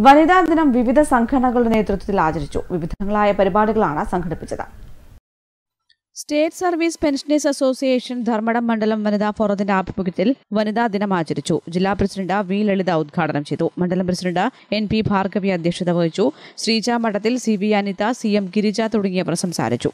വനിതാ ദിനം വിവിധ സംഘടനകളുടെ നേതൃത്വത്തിൽ ആചരിച്ചു. വിവിധങ്ങളായ പരിപാടികളാണ് സംഘടിപ്പിച്ചത്. State service pensioners association Dharmadam മണ്ഡലം വനിതാ ഫോറത്തിന്റെ ആഭിമുഖ്യത്തിൽ വനിതാ ദിനം ആചരിച്ചു. ജില്ലാ പ്രസിഡന്റ് വി. ലളിത ഉദ്ഘാടനം ചെയ്തു. മണ്ഡലം പ്രസിഡന്റ് എൻ. പി. ഭാർഗവി അധ്യക്ഷത വഹിച്ചു. Sreeja Madathil C. V. Anitha C. M. Girija തുടങ്ങിയവർ സംസാരിച്ചു.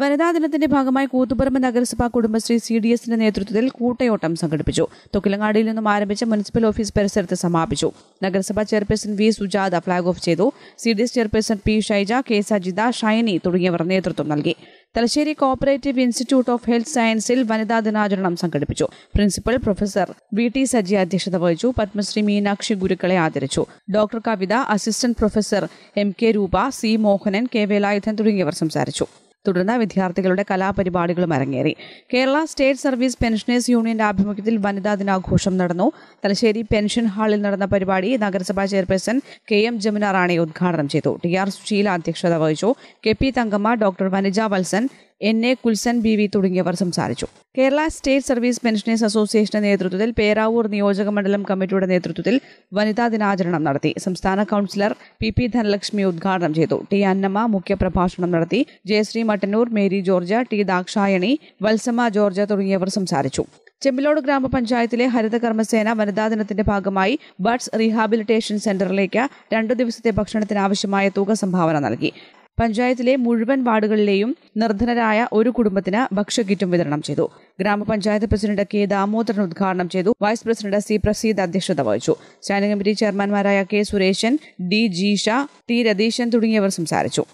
വനിതാ ദിനത്തിന്റെ ഭാഗമായി കൂത്തുപറമ്പ് നഗരസഭാ കുടുംബശ്രീ സി ഡി എസിന്റെ നേതൃത്വത്തിൽ കൂട്ടയോട്ടം സംഘടിപ്പിച്ചു. തൊക്കിലങ്ങാടിയിൽ നിന്നും ആരംഭിച്ച മുനിസിപ്പൽ ഓഫീസ് പരിസരത്ത് സമാപിച്ചു. നഗരസഭാ chairperson V Sujatha flag off ചെയ്തു. C D S chairperson P Shyja K Sajitha Shyni തുടങ്ങിയവർ നേതൃത്വം നൽകി. Thalassery cooperative institute of health സയൻസിൽ വനിതാ ദിനാചരണം സംഘടിപ്പിച്ചു. Principal professor V T Saji അധ്യക്ഷത വഹിച്ചു. പത്മശ്രീ മീനാക്ഷി ഗുരുക്കളെ ആദരിച്ചു. Doctor Kavitha assistant professor M K Roopa C Mohanan K Velayudhan തുടങ്ങിയവർ സംസാരിച്ചു. തുടർന്ന് വിദ്യാർത്ഥികളുടെ കലാപരിപാടികളും അരങ്ങേറി. കേരള സ്റ്റേറ്റ് സർവീസ് പെൻഷനേഴ്സ് യൂണിയന്റെ ആഭിമുഖ്യത്തിൽ വനിതാ ദിനാഘോഷം നടന്നു. തലശ്ശേരി പെൻഷൻ ഹാളിൽ നടന്ന പരിപാടി നഗരസഭാ ചെയർപേഴ്സൺ കെ എം ജമുന ഉദ്ഘാടനം ചെയ്തു. ടി ആർ സുശീല അധ്യക്ഷത വഹിച്ചു. K P Thankamma doctor Vanija Valsan N A Kulsan B V തുടങ്ങിയവർ സംസാരിച്ചു. കേരള സ്റ്റേറ്റ് സർവീസ് പെൻഷനേഴ്സ് അസോസിയേഷന്റെ നേതൃത്വത്തിൽ പേരാവൂർ നിയോജക മണ്ഡലം കമ്മിറ്റിയുടെ നേതൃത്വത്തിൽ വനിതാ ദിനാചരണം നടത്തി. സംസ്ഥാന കൗൺസിലർ പി പി ധനലക്ഷ്മി ഉദ്ഘാടനം ചെയ്തു. ടി അന്നമ്മ മുഖ്യപ്രഭാഷണം നടത്തി. Jayasree Mattannur Mary George T Dakshayani Valsama George തുടങ്ങിയവർ സംസാരിച്ചു. ചെമ്പിലോട് ഗ്രാമപഞ്ചായത്തിലെ ഹരിത കർമ്മസേന വനിതാ ദിനത്തിന്റെ ഭാഗമായി ബഡ്സ് റീഹാബിലിറ്റേഷൻ സെന്ററിലേക്ക് രണ്ടു ദിവസത്തെ ഭക്ഷണത്തിന് ആവശ്യമായ തുക സംഭാവന നൽകി. പഞ്ചായത്തിലെ മുഴുവൻ വാർഡുകളിലെയും നിർധനരായ ഒരു കുടുംബത്തിന് ഭക്ഷ്യക്കിറ്റും വിതരണം ചെയ്തു. ഗ്രാമപഞ്ചായത്ത് പ്രസിഡന്റ് കെ ദാമോദരൻ ഉദ്ഘാടനം ചെയ്തു. വൈസ് പ്രസിഡന്റ് സി പ്രസീദ് അധ്യക്ഷത വഹിച്ചു. Standing committee ചെയർമാൻമാരായ K Sureshan D Jeesha T Ratheeshan തുടങ്ങിയവർ സംസാരിച്ചു.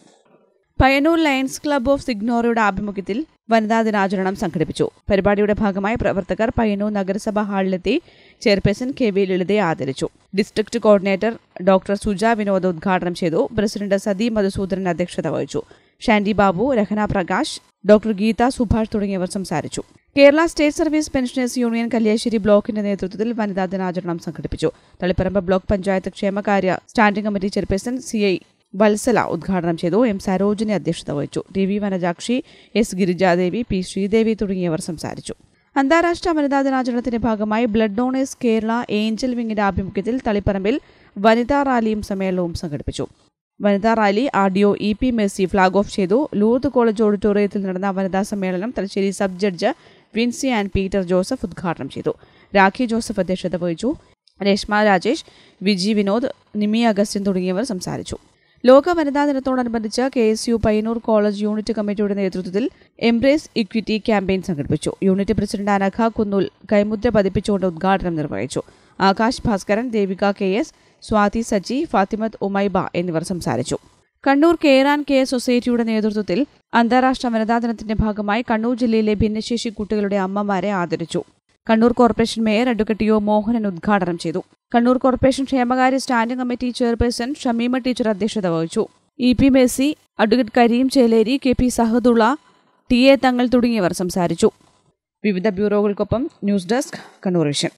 പയ്യന്നൂർ ലയൺസ് ക്ലബ് ഓഫ് സിഗ്നോറയുടെ ആഭിമുഖ്യത്തിൽ വനിതാ ദിനാചരണം സംഘടിപ്പിച്ചു. പരിപാടിയുടെ ഭാഗമായി പ്രവർത്തകർ പയ്യന്നൂർ നഗരസഭാ ഹാളിലെത്തി ചെയർപേഴ്സൺ കെ വി ലളിതയെ ആദരിച്ചു. District coordinator doctor Suja Vinod ഉദ്ഘാടനം ചെയ്തു. പ്രസിഡന്റ് സതി മധുസൂദനൻ അധ്യക്ഷത വഹിച്ചു. ഷാൻഡി ബാബു രഹന പ്രകാശ് ഡോക്ടർ ഗീത സുഭാഷ് തുടങ്ങിയവർ സംസാരിച്ചു. Kerala state service pensioners union Kalliasseri ബ്ലോക്കിന്റെ നേതൃത്വത്തിൽ വനിതാ ദിനാചരണം സംഘടിപ്പിച്ചു. തളിപ്പറമ്പ് ബ്ലോക്ക് പഞ്ചായത്ത് ക്ഷേമകാര്യ standing committee chairperson C I Vathsala ഉദ്ഘാടനം ചെയ്തു. എം സരോജിനി അധ്യക്ഷത വഹിച്ചു. T V Vanajakshi S Girijadevi P Sreedevi തുടങ്ങിയവർ സംസാരിച്ചു. അന്താരാഷ്ട്ര വനിതാ ദിനാചരണത്തിന്റെ ഭാഗമായി ബ്ലഡ് ഡോണേഴ്സ് കേരള ഏഞ്ചൽ വിങ്ങിന്റെ ആഭിമുഖ്യത്തിൽ തളിപ്പറമ്പിൽ വനിതാ റാലിയും സമ്മേളനവും സംഘടിപ്പിച്ചു. വനിതാ rally R E P Mercy flag off ചെയ്തു. ലൂർദ് കോളേജ് ഓഡിറ്റോറിയത്തിൽ നടന്ന വനിതാ സമ്മേളനം Thalassery sub judge Vincy and Peter Joseph ഉദ്ഘാടനം ചെയ്തു. രാഖി ജോസഫ് അധ്യക്ഷത വഹിച്ചു. രേഷ്മ രാജേഷ് വിജി വിനോദ് നിമി അഗസ്റ്റിൻ തുടങ്ങിയവർ സംസാരിച്ചു. ലോക വനിതാ ദിനത്തോടനുബന്ധിച്ച് K S U Payyanur college unit കമ്മിറ്റിയുടെ നേതൃത്വത്തിൽ എംബ്രേസ് ഇക്വിറ്റി ക്യാമ്പയിൻ സംഘടിപ്പിച്ചു. യൂണിറ്റ് പ്രസിഡന്റ് അനഘ കുന്നൂൽ കൈമുദ്ര പതിപ്പിച്ചുകൊണ്ട് ഉദ്ഘാടനം നിർവഹിച്ചു. ആകാശ് ഭാസ്കരൻ ദേവിക കെ എസ് സ്വാതി സജി ഫാത്തിമത്ത് ഉമൈബ എന്നിവർ സംസാരിച്ചു. കണ്ണൂർ കെയർ ആൻഡ് സൊസൈറ്റിയുടെ നേതൃത്വത്തിൽ അന്താരാഷ്ട്ര വനിതാ ദിനത്തിന്റെ ഭാഗമായി കണ്ണൂർ ജില്ലയിലെ ഭിന്നശേഷി കുട്ടികളുടെ അമ്മമാരെ ആദരിച്ചു. Kannur corporation mayor advocate U Mohanan ഉദ്ഘാടനം ചെയ്തു. കണ്ണൂർ കോർപ്പറേഷൻ ക്ഷേമകാര്യ standing committee chairperson Shameema teacher അധ്യക്ഷത വഹിച്ചു. E P Mercy advocate Kareem Cheleri K P Sahadulla T A Thangal തുടങ്ങിയവർ സംസാരിച്ചു. വിവിധ ബ്യൂറോകൾക്കൊപ്പം ന്യൂസ് ഡെസ്ക് കണ്ണൂർ വിഷൻ